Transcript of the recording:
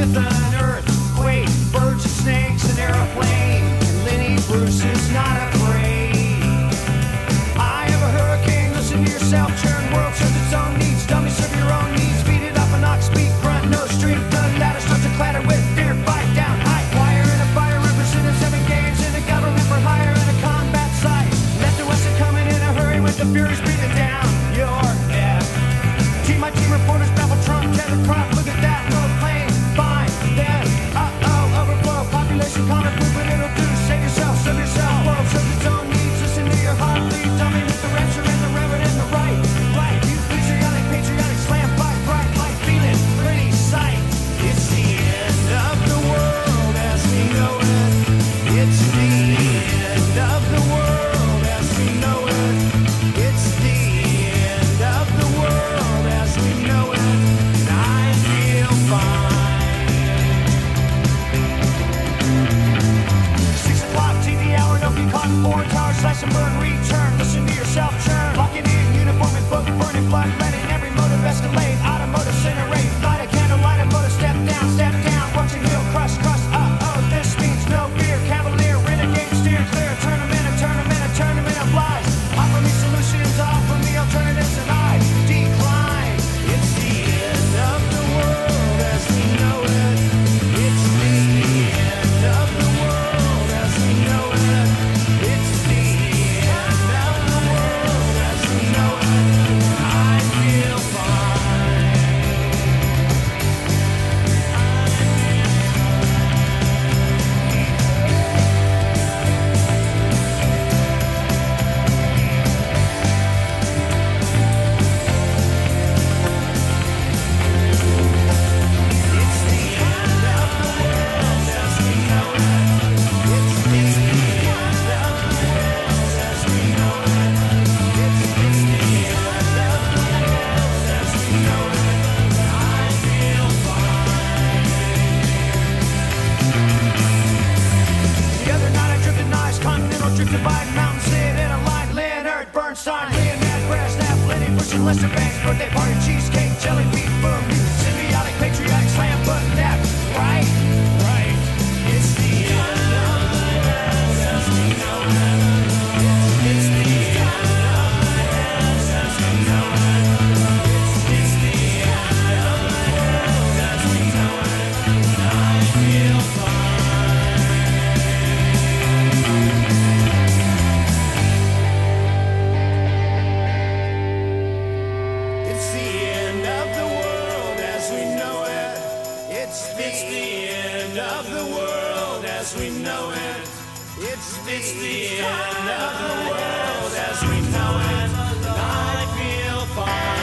with an earthquake, birds and snakes. And Lenny Bruce is not afraid. A hurricane, listen to yourself, needs, dummy serve your own needs. It up beat grunt, no. The ladder to clatter with fear, down, high a fire, representing seven games in government for a combat site. Left and coming in a hurry with the breathing down your neck. Team, my team reporters babble Trump, Kevin Crop, foreign tower, slash and burn, return. Listen to yourself drift divide, mountain sit in a line, Leonard Bernstein, Leonid Brezhnev, Lenny Bruce and Lester Bangs, birthday party, cheesecake, jelly bean, boom, It's the, it's the end of the world as we know it. It's the, it's the end of the world as we know it. And I feel fine.